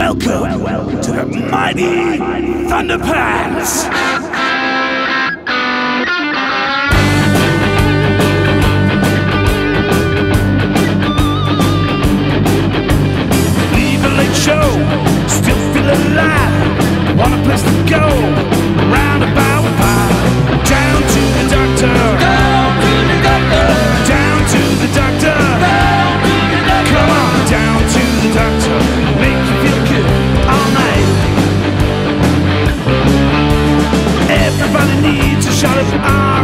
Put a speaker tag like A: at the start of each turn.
A: Welcome to the mighty Thunderpants! Needs a